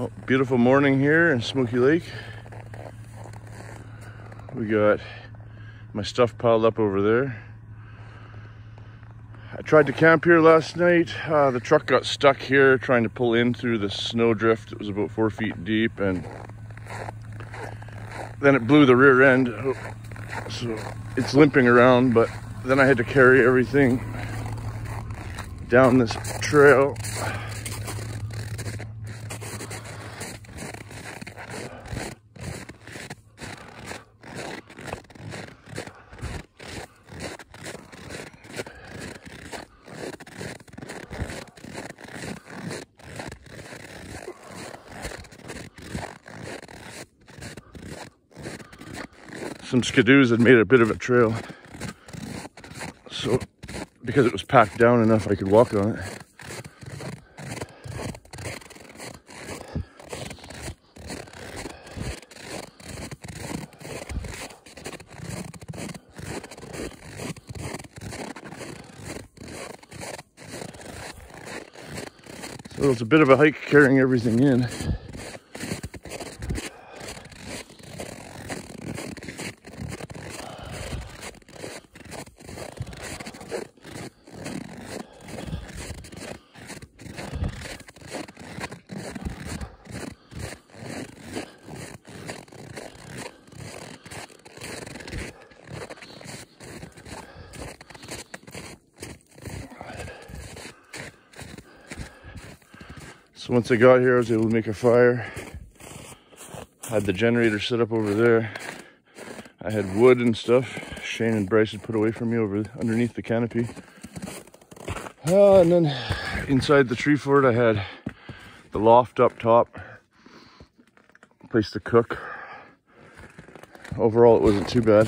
Oh, beautiful morning here in Smoky Lake. We got my stuff piled up over there. I tried to camp here last night. Uh, the truck got stuck here trying to pull in through the snow drift. It was about four feet deep and then it blew the rear end. So it's limping around, but then I had to carry everything down this trail. Some skidoos had made a bit of a trail. So, because it was packed down enough, I could walk on it. So it's a bit of a hike carrying everything in. So once I got here, I was able to make a fire. Had the generator set up over there. I had wood and stuff. Shane and Bryce had put away from me over underneath the canopy. Uh, and then inside the tree fort, I had the loft up top, place to cook. Overall, it wasn't too bad.